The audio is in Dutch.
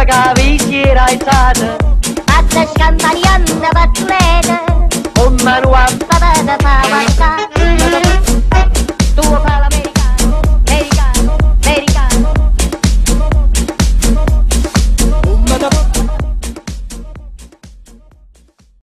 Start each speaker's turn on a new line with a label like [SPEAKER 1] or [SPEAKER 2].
[SPEAKER 1] Ik wie?